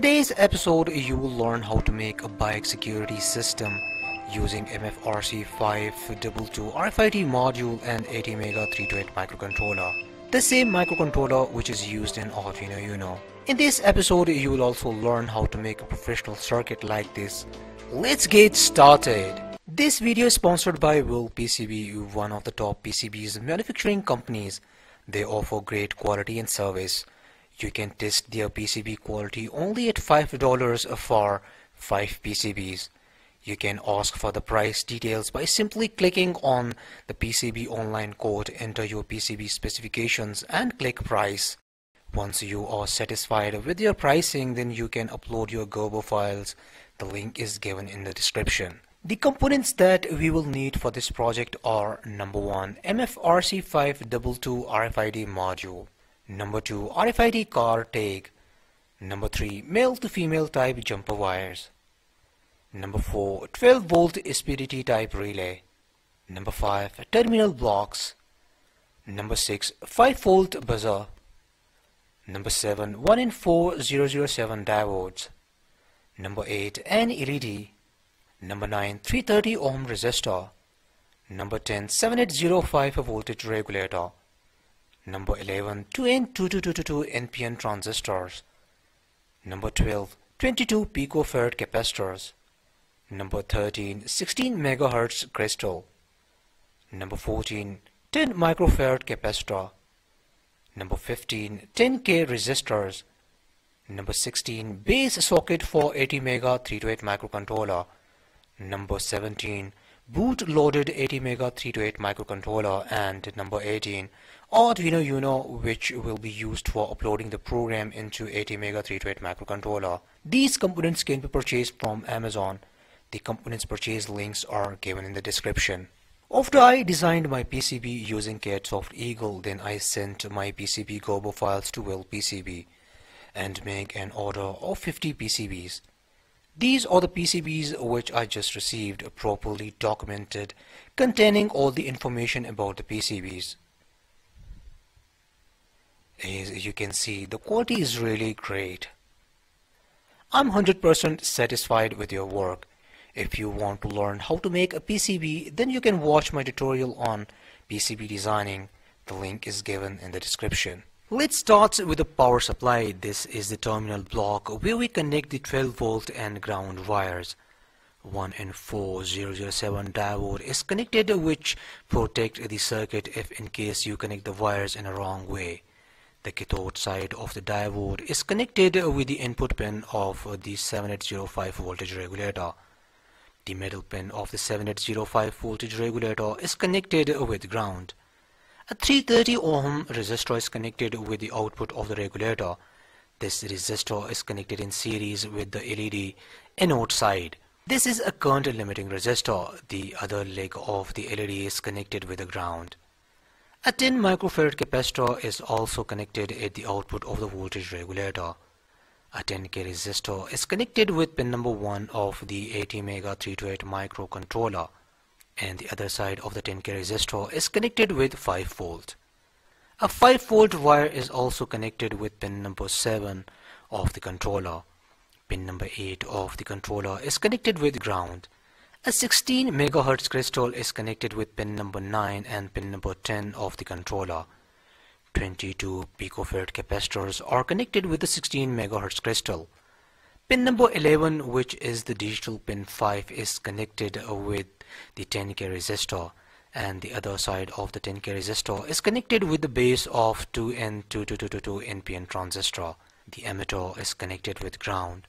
In today's episode, you will learn how to make a bike security system using MFRC522 RFID module and ATmega 328 microcontroller. The same microcontroller which is used in Arduino Uno. In this episode, you will also learn how to make a professional circuit like this. Let's get started. This video is sponsored by WellPCB, one of the top PCBs manufacturing companies. They offer great quality and service. You can test their PCB quality only at $5 for 5 PCBs. You can ask for the price details by simply clicking on the PCB online code, enter your PCB specifications and click price. Once you are satisfied with your pricing, then you can upload your Gerber files. The link is given in the description. The components that we will need for this project are number 1 MFRC522 RFID module Number 2 RFID car tag Number 3 male to female type jumper wires. Number 4 12 volt SPDT type relay. Number 5 terminal blocks. Number 6 5 volt buzzer. Number 7 1N4007 diodes. Number 8 an LED Number 9 330 ohm resistor. Number 10 7805 voltage regulator Number 11 2N2222 NPN transistors. Number 12 22 picofarad capacitors. Number 13 16 megahertz crystal. Number 14 10 microfarad capacitor. Number 15 10k resistors. Number 16 base socket for ATmega 328 microcontroller. Number 17 boot loaded ATmega 328 microcontroller and number 18 Arduino Uno which will be used for uploading the program into ATmega 328 microcontroller. These components can be purchased from Amazon. The components purchase links are given in the description. After I designed my PCB using CAD Soft Eagle, then I sent my PCB Gerber files to WellPCB and make an order of 50 PCBs. These are the PCBs which I just received properly documented containing all the information about the PCBs as you can see the quality is really great. I'm 100% satisfied with your work. If you want to learn how to make a PCB then you can watch my tutorial on PCB designing. The link is given in the description Let's start with the power supply. This is the terminal block where we connect the 12 volt and ground wires. 1N4007 diode is connected which protect the circuit if in case you connect the wires in a wrong way. The cathode side of the diode is connected with the input pin of the 7805 voltage regulator. The middle pin of the 7805 voltage regulator is connected with ground. A 330 ohm resistor is connected with the output of the regulator. This resistor is connected in series with the LED anode side. This is a current limiting resistor. The other leg of the LED is connected with the ground. A 10 microfarad capacitor is also connected at the output of the voltage regulator. A 10k resistor is connected with pin number 1 of the ATmega 328 microcontroller and the other side of the 10k resistor is connected with 5 volt. A 5 volt wire is also connected with pin number 7 of the controller. Pin number 8 of the controller is connected with ground. A 16 MHz crystal is connected with pin number 9 and pin number 10 of the controller. 22 picofarad capacitors are connected with the 16 MHz crystal. Pin number 11 which is the digital pin 5 is connected with the 10k resistor and the other side of the 10k resistor is connected with the base of 2N2222 NPN transistor. The emitter is connected with ground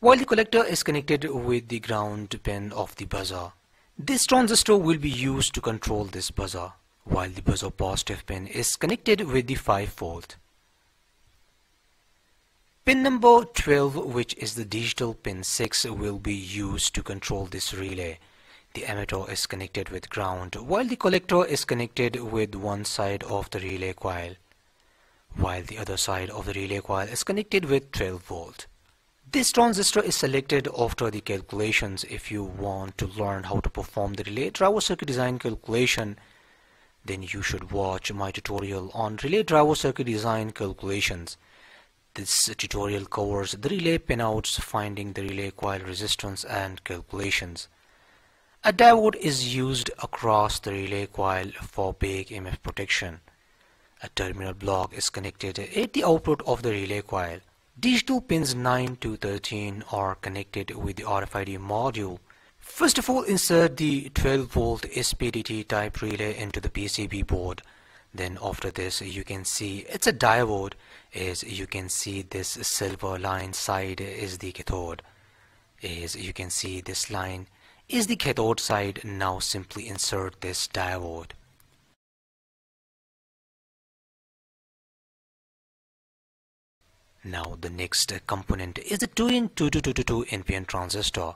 while the collector is connected with the ground pin of the buzzer. This transistor will be used to control this buzzer, while the buzzer positive pin is connected with the 5 volt. Pin number 12 which is the digital pin 6 will be used to control this relay. The emitter is connected with ground while the collector is connected with one side of the relay coil while the other side of the relay coil is connected with 12 volt. This transistor is selected after the calculations. If you want to learn how to perform the relay driver circuit design calculation, then you should watch my tutorial on relay driver circuit design calculations. This tutorial covers the relay pinouts, finding the relay coil resistance and calculations. A diode is used across the relay coil for back EMF protection. A terminal block is connected at the output of the relay coil. These two pins 9 to 13 are connected with the RFID module. First of all, insert the 12 volt SPDT type relay into the PCB board. Then after this, you can see it's a diode is you can see this silver line side is the cathode. is you can see this line is the cathode side. Now simply insert this diode. Now the next component is the 2N2222 NPN transistor.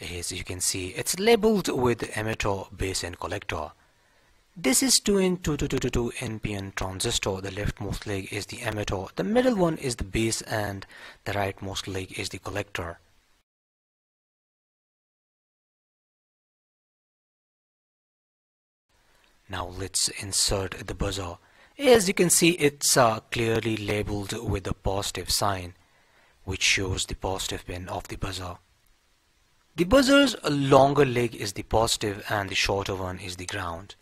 As you can see, it's labeled with emitter, base and collector. This is 2N2222 NPN transistor. The leftmost leg is the emitter, the middle one is the base and the rightmost leg is the collector. Now let's insert the buzzer. As you can see it's uh, clearly labeled with the positive sign which shows the positive pin of the buzzer. The buzzer's longer leg is the positive and the shorter one is the ground.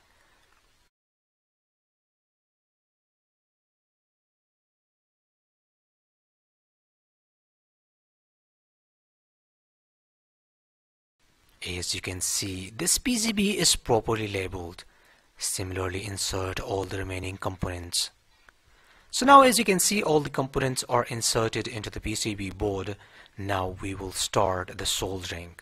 As you can see, this PCB is properly labeled. Similarly insert all the remaining components. So now as you can see all the components are inserted into the PCB board. Now we will start the soldering.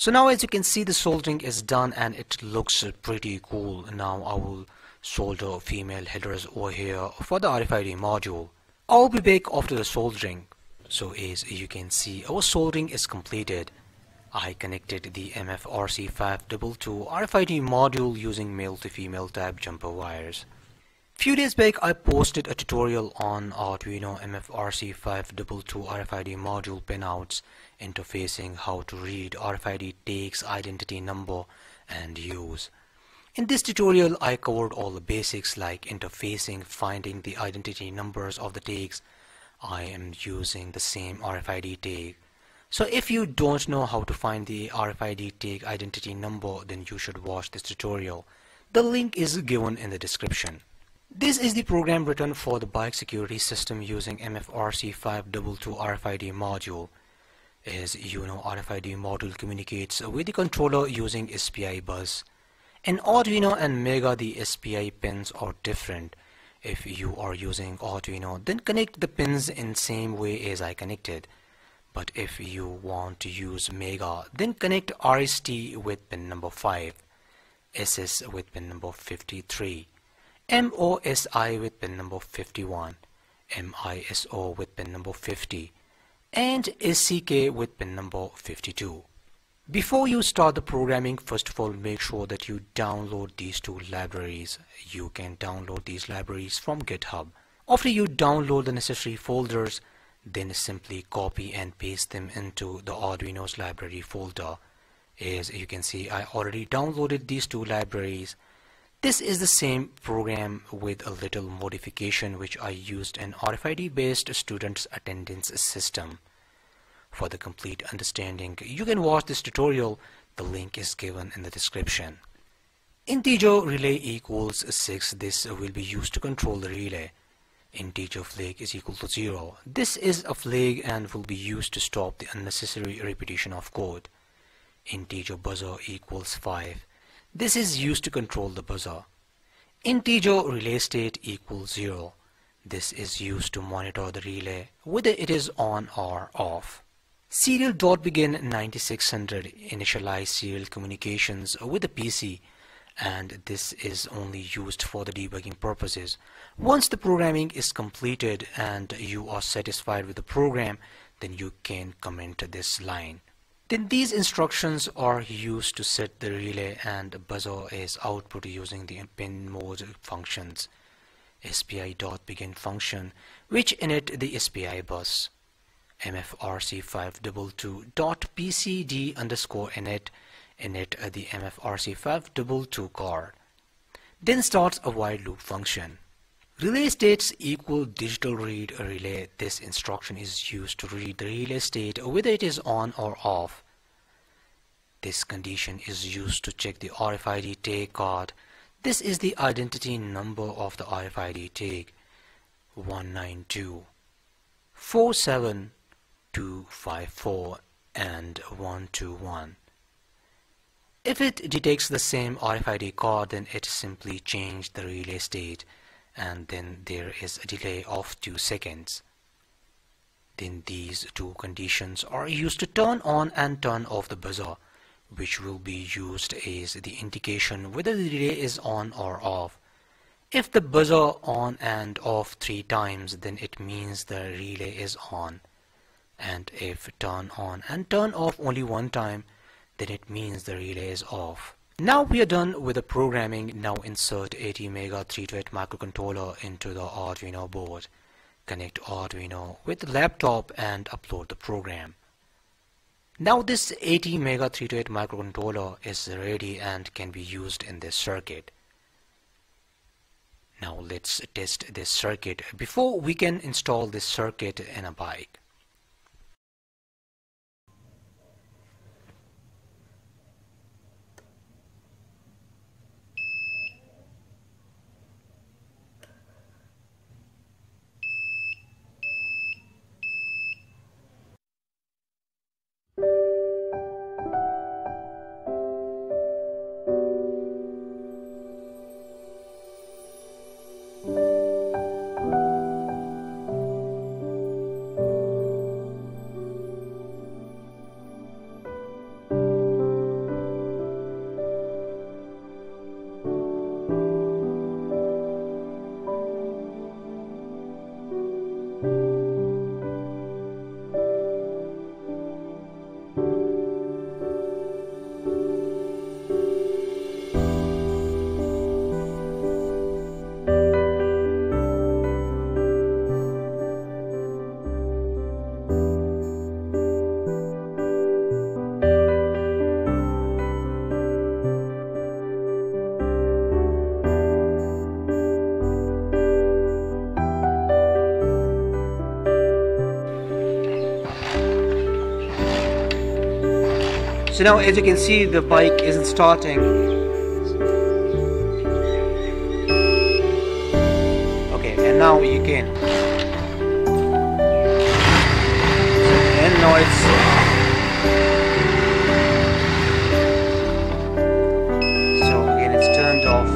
So now as you can see the soldering is done and it looks pretty cool. Now I will solder female headers over here for the RFID module. I'll be back after the soldering. So as you can see our soldering is completed. I connected the MFRC522 RFID module using male to female type jumper wires. Few days back I posted a tutorial on Arduino MFRC522 RFID module pinouts interfacing how to read RFID tags identity number and use. In this tutorial, I covered all the basics like interfacing, finding the identity numbers of the tags. I am using the same RFID tag. So if you don't know how to find the RFID tag identity number, then you should watch this tutorial. The link is given in the description. This is the program written for the bike security system using MFRC522 RFID module. As you know, RFID module communicates with the controller using SPI bus. In Arduino and Mega the SPI pins are different. If you are using Arduino then connect the pins in same way as I connected. But if you want to use Mega then connect RST with pin number 5, SS with pin number 53, MOSI with pin number 51, MISO with pin number 50 and SCK with pin number 52. Before you start the programming, first of all, make sure that you download these two libraries. You can download these libraries from GitHub. After you download the necessary folders, then simply copy and paste them into the Arduino's library folder. As you can see, I already downloaded these two libraries. This is the same program with a little modification which I used in RFID-based students attendance system. For the complete understanding, you can watch this tutorial. The link is given in the description. Integer relay equals 6. This will be used to control the relay. Integer flag is equal to 0. This is a flag and will be used to stop the unnecessary repetition of code. Integer buzzer equals 5. This is used to control the buzzer. Integer relay state equals 0. This is used to monitor the relay whether it is on or off. Serial dot begin 9600 initialize serial communications with the PC and this is only used for the debugging purposes. Once the programming is completed and you are satisfied with the program then you can comment this line. Then these instructions are used to set the relay and buzzer as output using the pin mode functions. SPI dot begin function which init the SPI bus mfrc522.pcd underscore init init the mfrc522 card. Then starts a while loop function. Relay states equal digital read relay. This instruction is used to read the relay state whether it is on or off. This condition is used to check the RFID tag card. This is the identity number of the RFID tag 192 47254 and 121. If it detects the same RFID card then it simply changed the relay state and then there is a delay of 2 seconds. Then these two conditions are used to turn on and turn off the buzzer which will be used as the indication whether the relay is on or off. If the buzzer on and off three times then it means the relay is on and if turn on and turn off only one time then it means the relay is off. Now we are done with the programming. Now insert ATmega 328 microcontroller into the Arduino board. Connect Arduino with the laptop and upload the program. Now this ATmega 328 microcontroller is ready and can be used in this circuit. Now let's test this circuit before we can install this circuit in a bike. So now as you can see the bike isn't starting. Okay, and now you can. And now it's so again it's turned off.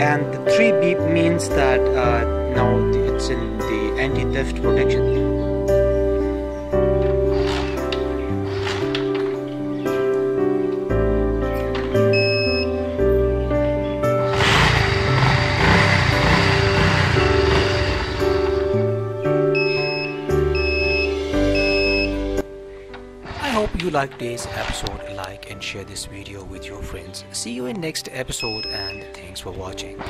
And the three beep means that uh, now it's in the anti-theft protection. You today's episode. Like and share this video with your friends. See you in next episode and thanks for watching.